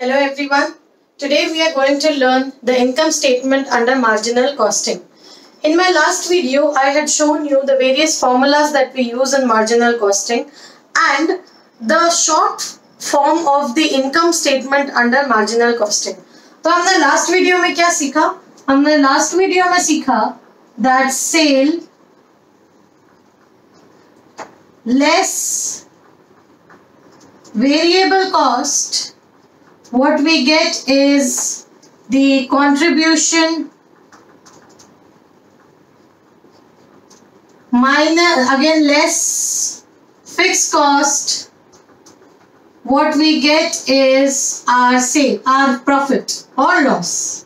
Hello everyone. Today we are going to learn the income statement under marginal costing. In my last video, I had shown you the various formulas that we use in marginal costing and the short form of the income statement under marginal costing. तो हमने last video में क्या सीखा हमने last video में सीखा that sale less variable cost what we get is the contribution minus again less fixed cost. What we get is our sale our profit or loss.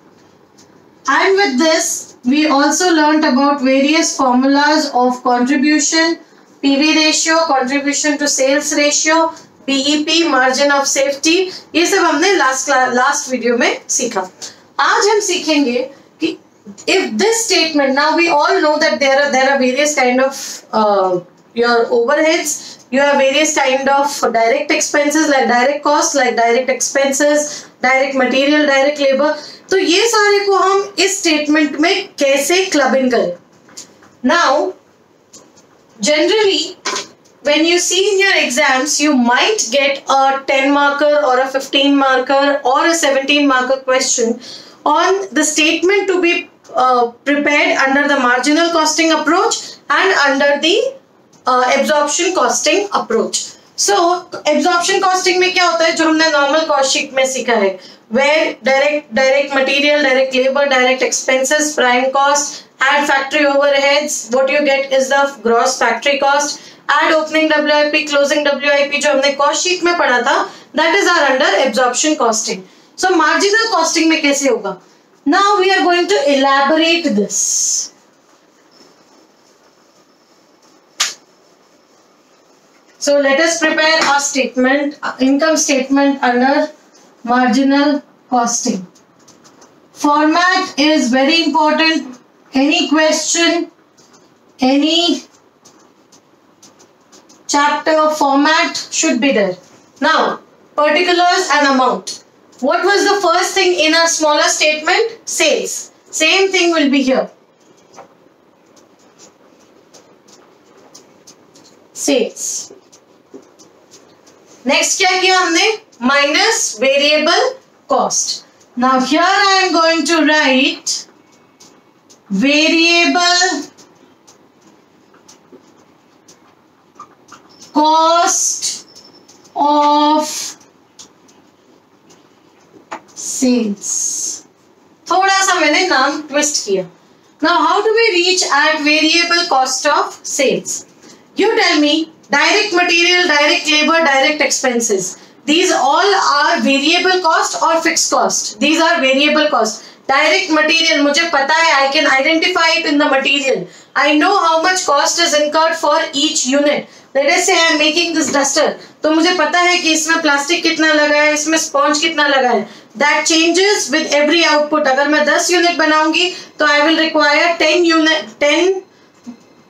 And with this we also learnt about various formulas of contribution pv ratio contribution to sales ratio BEP margin of safety ये सब हमने last last video में सीखा। आज हम सीखेंगे कि if this statement now we all know that there are there are various kind of your overheads you are various kind of direct expenses like direct cost like direct expenses direct material direct labour तो ये सारे को हम इस statement में कैसे clubbing करें? Now generally when you see in your exams you might get a 10 marker or a 15 marker or a 17 marker question on the statement to be uh, prepared under the marginal costing approach and under the uh, absorption costing approach so absorption costing में क्या होता है जो हमने normal cost sheet में सीखा है where direct direct material direct labor direct expenses prime cost add factory overheads what you get is the gross factory cost Add opening W I P closing W I P जो हमने cost sheet में पढ़ा था that is our under absorption costing so marginal costing में कैसे होगा? Now we are going to elaborate this so let's prepare our statement income statement under marginal costing format is very important any question any chapter format should be there. Now, particulars and amount. What was the first thing in a smaller statement? Sales. Same thing will be here. Sales. Next क्या किया हमने? Minus variable cost. Now here I am going to write variable cost of sales थोड़ा सा मैंने नाम twist किया now how do we reach at variable cost of sales you tell me direct material direct labor direct expenses these all are variable cost or fixed cost these are variable cost direct material मुझे पता है I can identify it in the material I know how much cost is incurred for each unit let us say I am making this duster तो मुझे पता है कि इसमें plastic कितना लगा है इसमें स्पॉन्ज कितना लगा है that changes with every output अगर मैं 10 यूनिट बनाऊँगी तो I will require 10 unit 10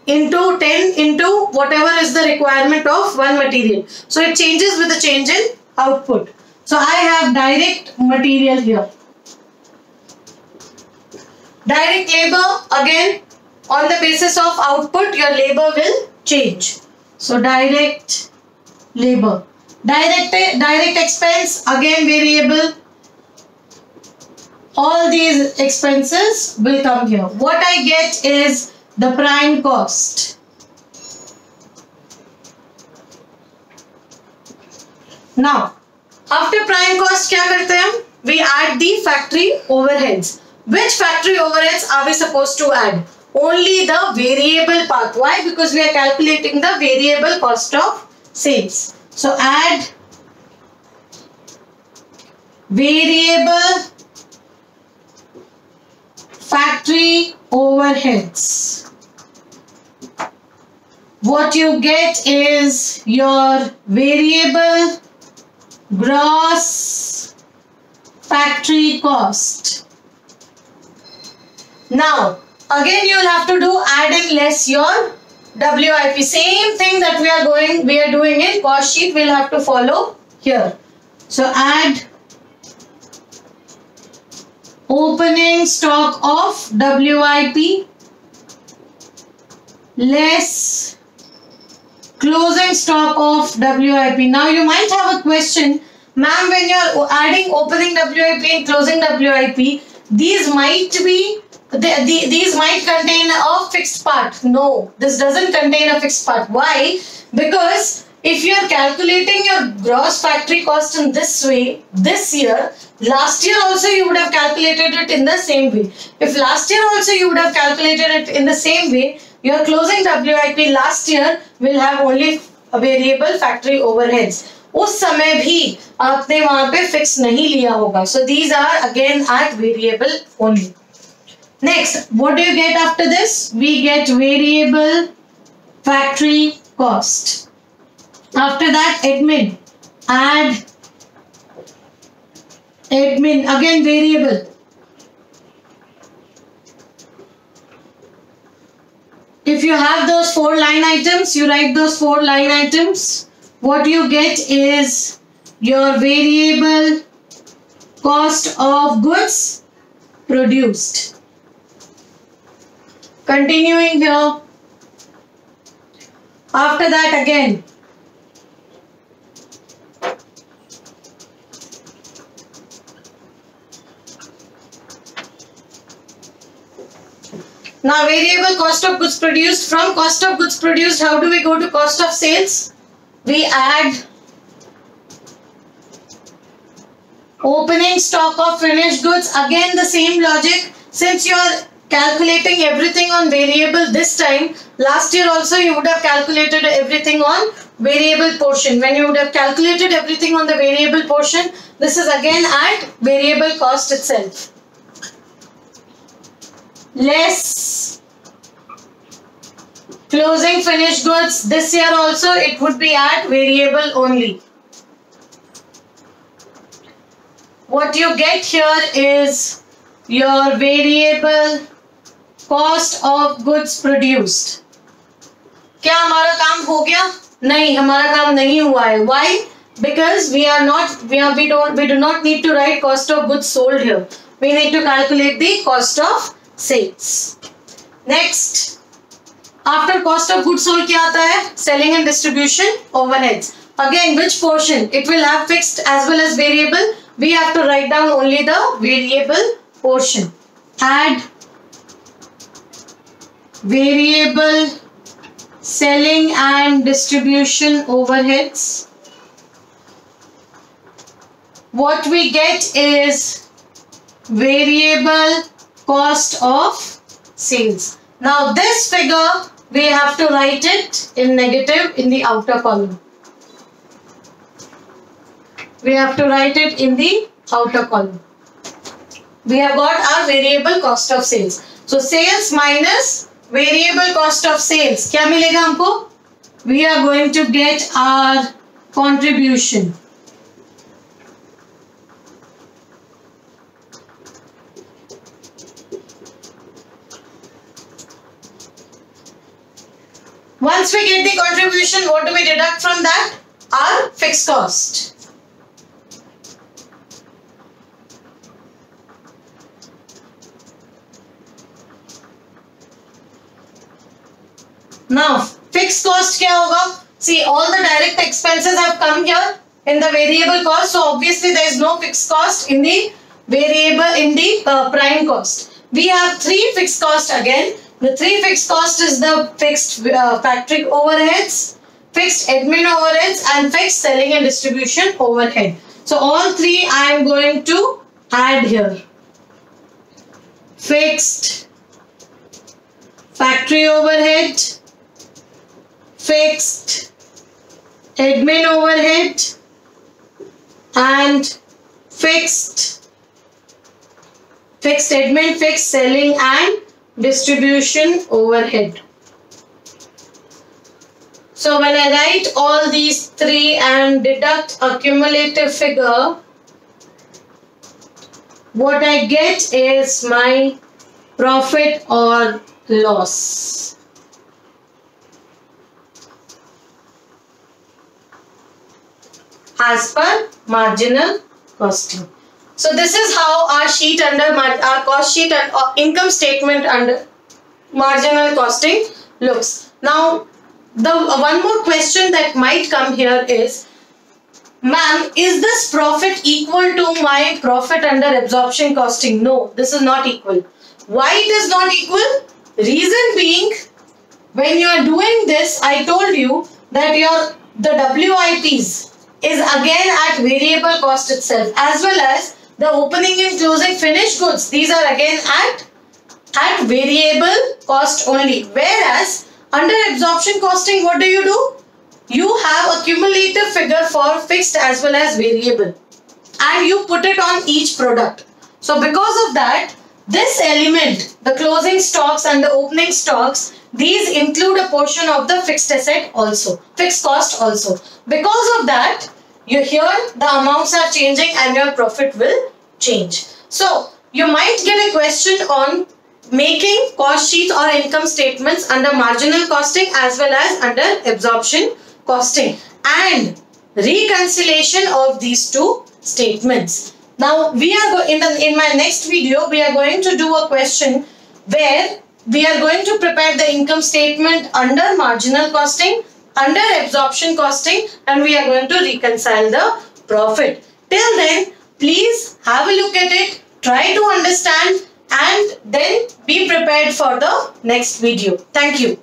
into 10 into whatever is the requirement of one material. So it changes with the change in output. So I have direct material here. Direct labor again on the basis of output your labor will change. So direct labor. Direct, direct expense again variable. All these expenses will come here. What I get is the prime cost. Now, after prime cost करते हैं हम? We add the factory overheads. Which factory overheads are we supposed to add? Only the variable part. Why? Because we are calculating the variable cost of sales. So add variable factory overheads. What you get is your variable gross factory cost. Now, again you will have to do add in less your WIP. Same thing that we are going, we are doing in cost sheet, we'll have to follow here. So add opening stock of WIP less closing stock of WIP. Now you might have a question, ma'am, when you're adding opening WIP and closing WIP, these might be the, the, these might contain a fixed part. No, this doesn't contain a fixed part. Why? Because if you are calculating your gross factory cost in this way, this year, last year also you would have calculated it in the same way. If last year also you would have calculated it in the same way, your closing WIP last year will have only variable factory overheads. उस समय भी आपने वहाँ पे fix नहीं लिया होगा so these are again at variable only Next, what do you get after this? We get variable factory cost. After that, admin. Add admin. Again, variable. If you have those four line items, you write those four line items. What you get is your variable cost of goods produced. Continuing here. After that again. Now variable cost of goods produced. From cost of goods produced, how do we go to cost of sales? we add opening stock of finished goods again the same logic since you are calculating everything on variable this time last year also you would have calculated everything on variable portion when you would have calculated everything on the variable portion this is again at variable cost itself less Closing finished goods. This year also it would be at variable only. What you get here is your variable cost of goods produced क्या हमारा काम हो गया? नहीं, हमारा काम नहीं हुआ है। Why because we are not we are we don't we do not need to write cost of goods sold here we need to calculate the cost of sales next after cost of goods sold क्या आता है? Selling and distribution overheads again which portion it will have fixed as well as variable we have to write down only the variable portion add variable selling and distribution overheads. What we get is variable cost of sales. Now this figure we have to write it in negative in the outer column. We have to write it in the outer column. We have got our variable cost of sales. So sales minus variable cost of sales. क्या मिलेगा हमको? We are going to get our contribution. Once we get the contribution, what do we deduct from that? Our fixed cost. Now, fixed cost क्या होगा? See, all the direct expenses have come here in the variable cost. So, obviously, there is no fixed cost in the variable, in the uh, prime cost. We have three fixed cost again. The three fixed cost is the fixed uh, factory overheads, fixed admin overheads and fixed selling and distribution overhead. So all three I am going to add here. Fixed factory overhead, fixed admin overhead and fixed fixed admin, fixed selling and distribution overhead. So when I write all these three and deduct accumulative figure, what I get is my profit or loss. As per marginal costing. So this is how our sheet under our cost sheet and uh, income statement under marginal costing looks. Now the uh, one more question that might come here is ma'am is this profit equal to my profit under absorption costing? No this is not equal. Why it is not equal? Reason being when you are doing this I told you that your the WIPs is again at variable cost itself as well as the opening and closing finished goods. These are again at, at variable cost only. Whereas under absorption costing, what do you do? You have a cumulative figure for fixed as well as variable and you put it on each product. So because of that, this element, the closing stocks and the opening stocks, these include a portion of the fixed asset also, fixed cost also. Because of that, you hear the amounts are changing and your profit will change. So you might get a question on making cost sheets or income statements under marginal costing as well as under absorption costing and reconciliation of these two statements. Now we are in the in my next video we are going to do a question where we are going to prepare the income statement under marginal costing under absorption costing and we are going to reconcile the profit. Till then, please have a look at it, try to understand and then be prepared for the next video. Thank you.